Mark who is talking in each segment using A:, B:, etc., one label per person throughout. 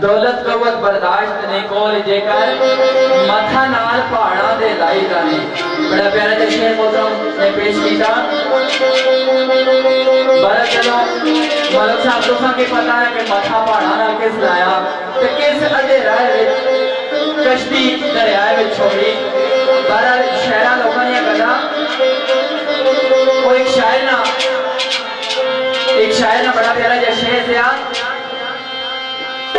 A: दौलत कवत बर्दाश्त नहीं कोल जेकर मथा नाल पहाड़ा दे लाई जाने। बड़ा प्यारा जो शेर मोहतरम ने पेश किया बड़ा चलो मलक साहब, तुसा के पता है कि मथा पहाड़ा नाल किस लाया ते किस अंधेरा कश्ती दरिया में छोड़ी। बड़ा शहरा लोगों ने गला एक शायर ना एक शायर ना बड़ा प्यारा जो शेर दिया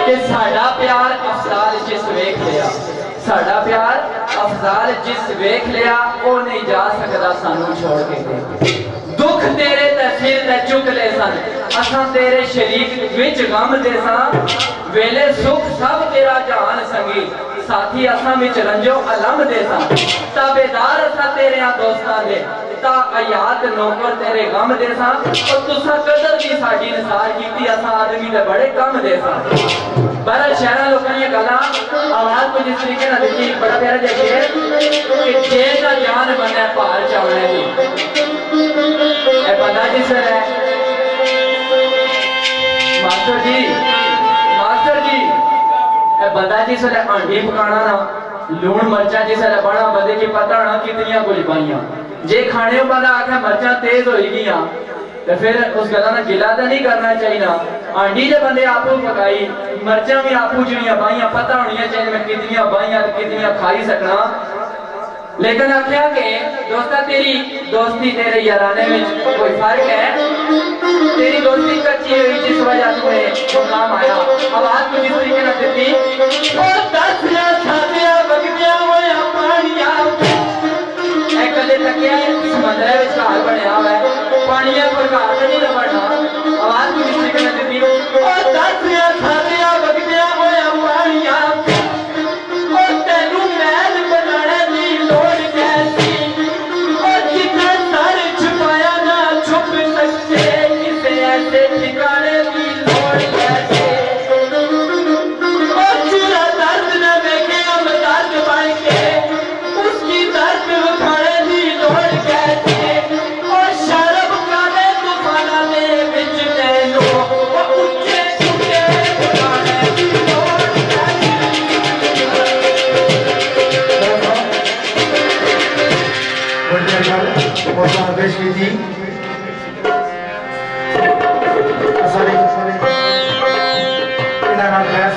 A: ਕਿ ਸਾਡਾ ਪਿਆਰ ਅਫਜ਼ਾਲ ਜਿਸ ਵੇਖ ਲਿਆ ਸਾਡਾ ਪਿਆਰ ਅਫਜ਼ਾਲ ਜਿਸ ਵੇਖ ਲਿਆ ਉਹ ਨਹੀਂ ਜਾ ਸਕਦਾ ਸਾਨੂੰ ਛੋੜ ਕੇ ਦੁੱਖ ਤੇਰੇ ਤੇ ਸਿਰ ਤੇ ਚੁੱਕ ਲੈ ਸਨ ਅਸਾਂ ਤੇਰੇ ਸ਼ਰੀਕ ਵਿੱਚ ਗਮ ਦੇ ਸਾਂ ਵੇਲੇ ਸੁਖ ਸਭ ਤੇਰਾ ਜਹਾਨ ਸੰਗੀ ਸਾਥੀ ਅਸਾਂ ਵਿੱਚ ਰੰਜੋ ਅਲਮ ਦੇ ਸਾਂ ਤਾਬੇਦਾਰ ਅਸਾਂ ਤੇਰੇ ਦੋਸਤਾਂ ਦੇ ਤਾ ਆਯਾਤ ਨੌਕਰ ਤੇਰੇ ਗਮ ਦੇ ਸਾਂ ਔਰ ਤੁਸਾਂ ਕਦਰ ਦੀ ਸਾਡੀ ਨਿਸਾਰ ਕੀਤੀ ਅਸਾਂ ਆਦਮੀ ਦੇ ਬੜੇ ਕੰਮ ਦੇ ਸਾਂ बड़ा शहरा लोगों ने गला आवाज को जिस तरीके ना दी बड़ा प्यारा जैसे कि जे का जान बने पार चावड़ा जी ए बंदा जी सर है मास्टर जी मास्टर जी ए बंदा जी सर आंडी पकाना ना लूण मर्चा जी सर बड़ा बंदे की पता ना कितनियां कुछ पाइयां जे खाने बंदा आखे मर्चा तेज गईयां तो फिर उस गला ना गिला तो नहीं करना चाहिए आंडी जो बंदे आपू पकाई, मर्चा भी आपू जुड़िया बाइया पता होनी चाहिए मैं कितनिया बाइया कितनिया खाई सकना। लेकिन आख्या के, दोस्ता, तेरी दोस्ती तेरे याराने में कोई फ़र्क है? तेरी दोस्ती कच्ची हुई, जिस वजह वो काम आया। आवाज़ को जिस तरीके से देती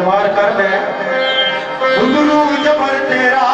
B: तलवार कर ले गुरु जबर तेरा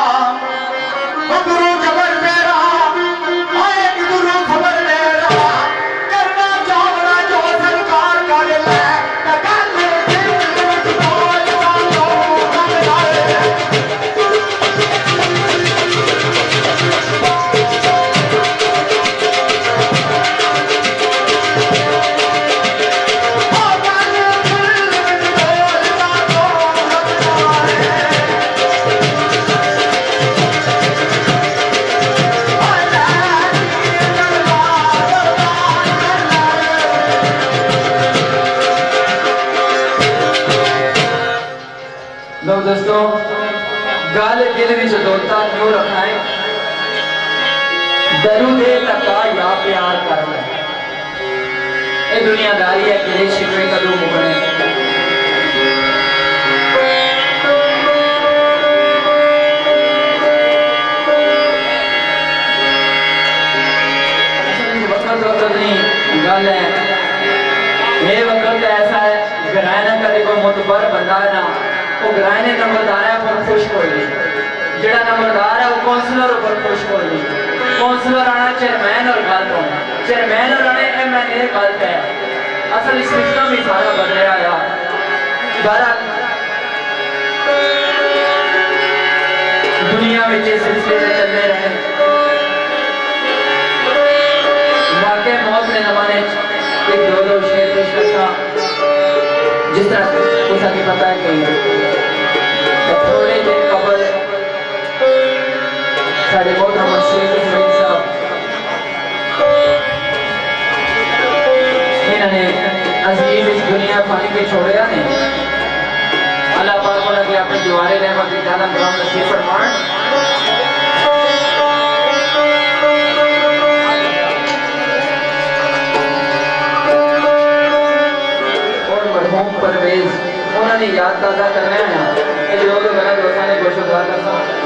A: विच दोता क्यों रखना है दरुदे तका या प्यार कर ले। ये दुनियादारी है कि शिकवे कदू मुकने गल है। ये वक्त ऐसा मोतबर बंदा है ना वो ग्राए ने। नंबरदार है पर खुश कोई नहीं जेड़ा नंबरदार है, वो काउंसलर ऊपर खुश कोई नहीं काउंसलर आना चेयरमैन और गलत होना। चेयरमैन और आने एम एन ए गलत है। असल सिस्टम ही सारा बदल रहा है बहरहाल दुनिया में ये सिलसिले चलते रहे। वाकई मौत ने जमाने एक दो दो शेर पेश करता। जिस तरह कुछ पता है कि दुनिया फानी के छोड़िया के अपने दीवारे की और मरहूम परवेज उन्होंने याद ताज़ा करना है ये जो लोग दोस्तों ने गोशुदार करना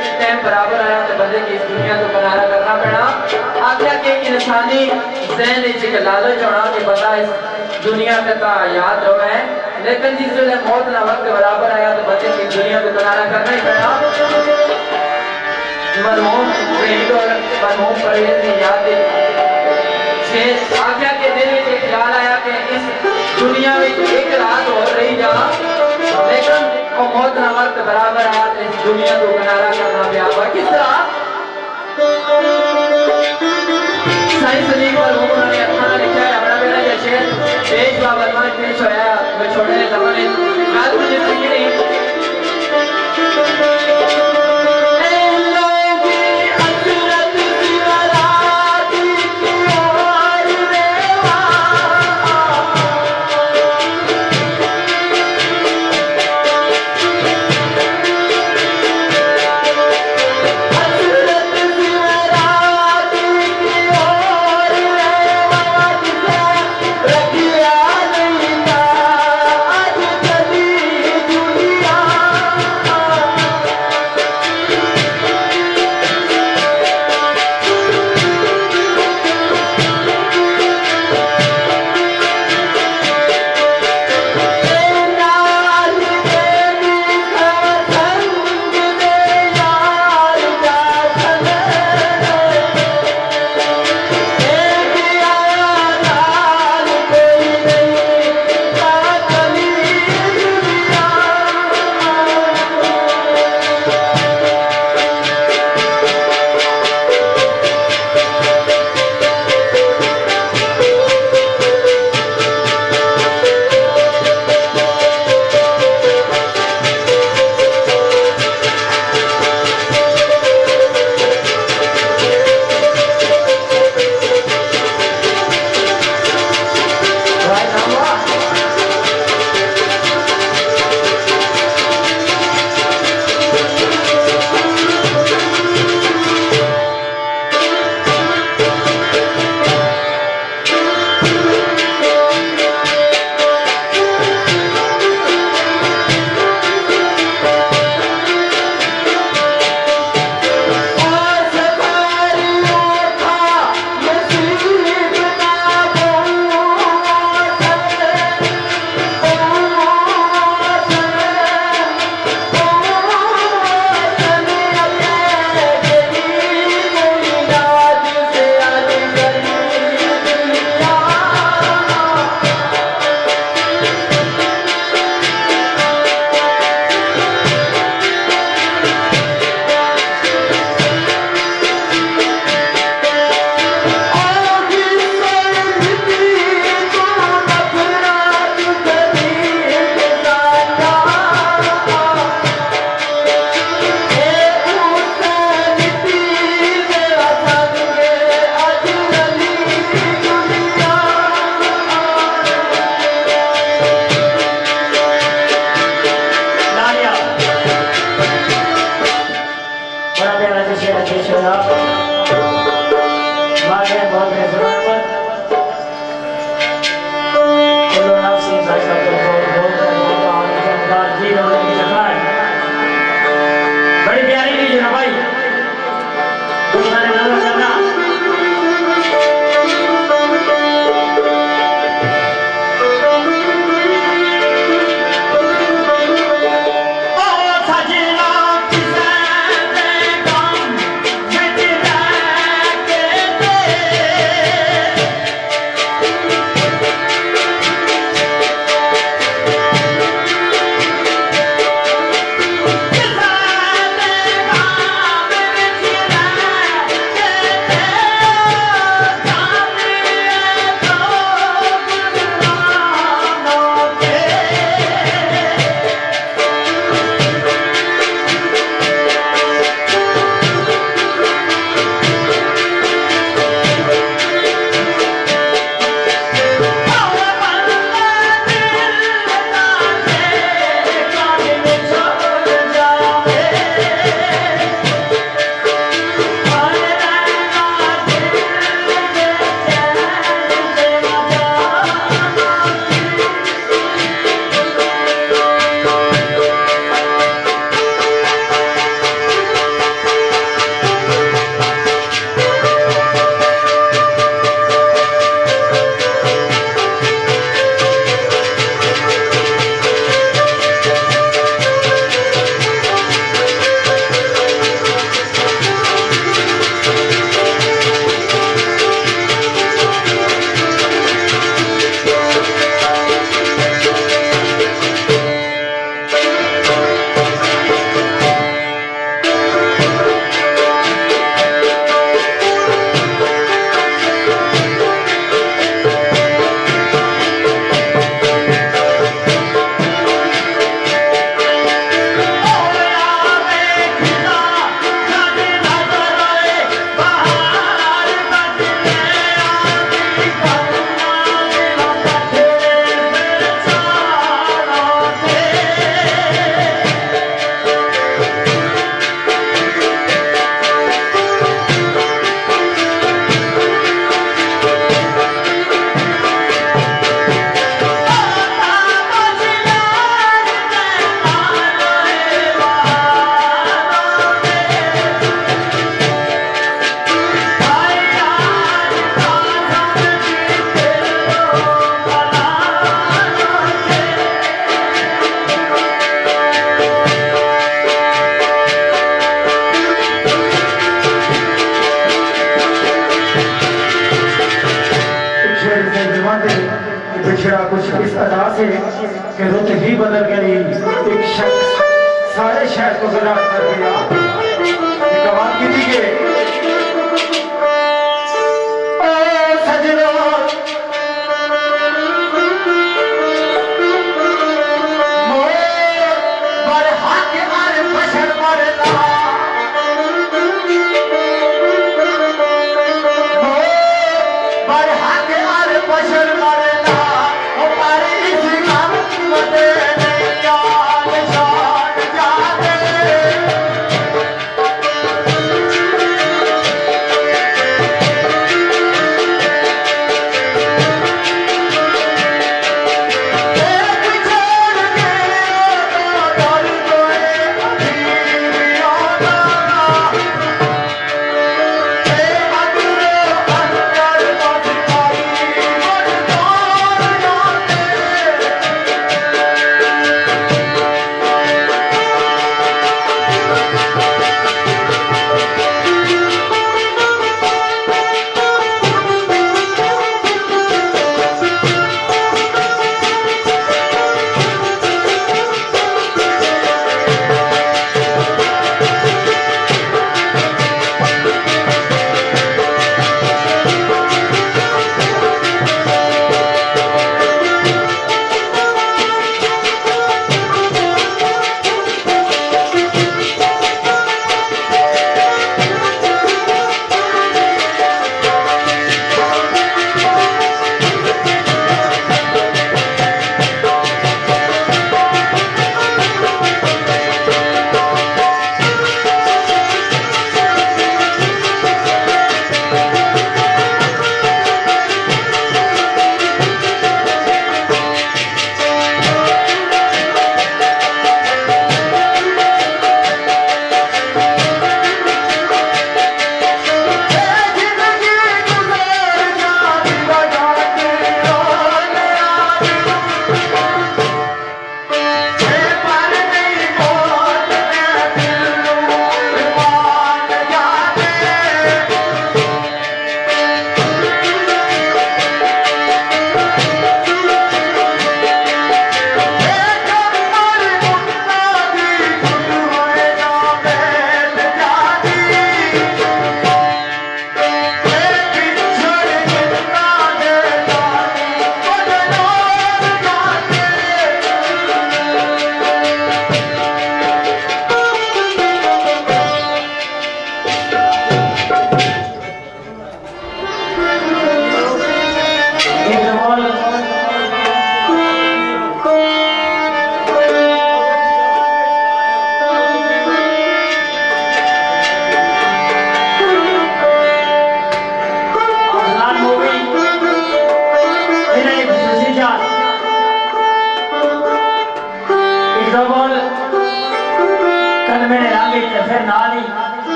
A: टाइम बराबर आया तो बंदे की इस दुनिया को किनारा करना पैना आखिया कि इंसानी जहन एक लालच होना कि बंदा इस दुनिया पे ता याद रहे लेकिन जिस वेले मौत ना वक्त बराबर आया तो बंदे की दुनिया को किनारा करना ही पड़ा। मरहूम शहीद और मरहूम परवेज ने याद आज्ञा के दिल में ख्याल आया कि इस दुनिया में एक रात और रही जा। लेकिन वो मौत ना वक्त बराबर तो इस दुनिया को किनारा करना भी आवा किस तरह? साईं लीग को लोगों ने अपना लिखा है, अपना मेरा जैसे। एक बार बदमाश वर्मा पेश होया मैं छोड़ने जमाने रात मुझे सही नहीं।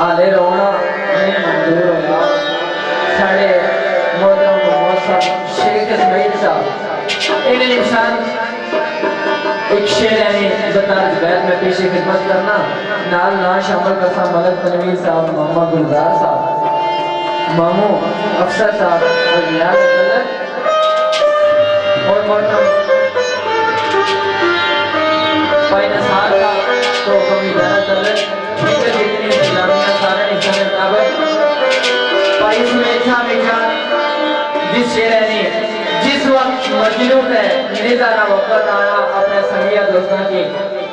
B: आले रोना। नहीं मंजूर होगा साढ़े मोहतरम मोहसा शेख
C: इसमाइल
A: साहब। एक इंसान एक शेर यानी जतार बैत में पीछे खिदमत करना। नाल ना शामिल सा मगर तनवीर साहब, मामा गुलजार साहब। मामू, अफसर साहब और यार और भाई नसार साहब तो कभी ज़्यादा तलक। ठीक है जितनी निशान ताबत भाई सुमेर साहब एक जिस शेर जिस वक्त मजलूब है निजारा वक्त आना अपने संगिया दोस्तों की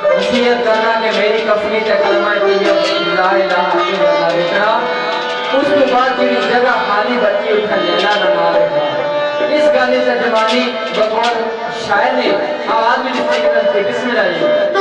A: वसीयत करना कि मेरी कफनी से कलमा ला इलाहा इल्लल्लाह लिखना उसके बाद मेरी जगह खाली बची उठा लेला न इस गाने से जवानी बकौल शायर ने, आवाज़ में लिखने की तरफ़ बिस्मिल्लाह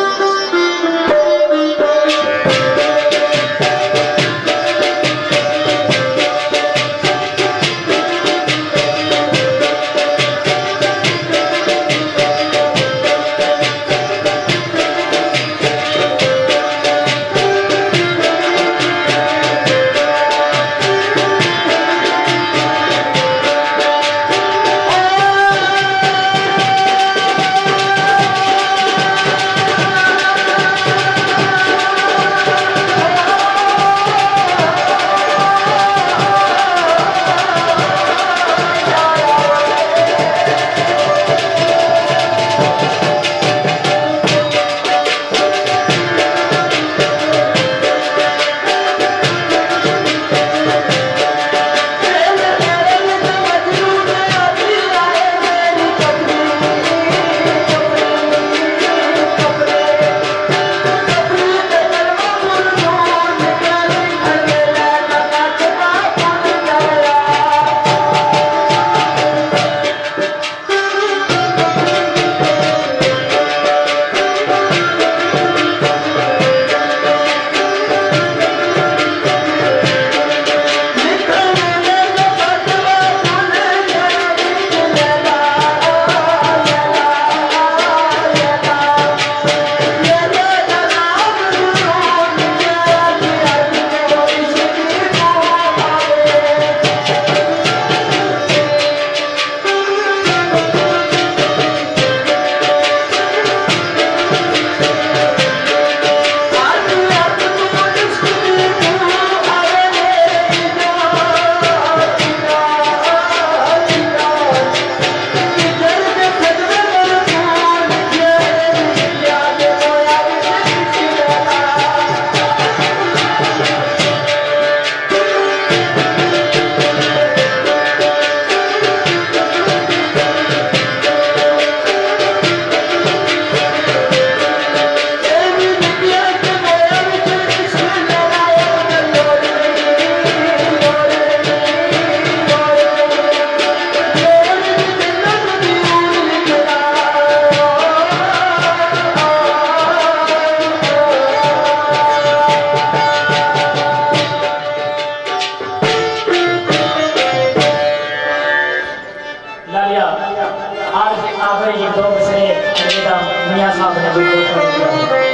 C: आज आखिरी ये दो बसे अलविदा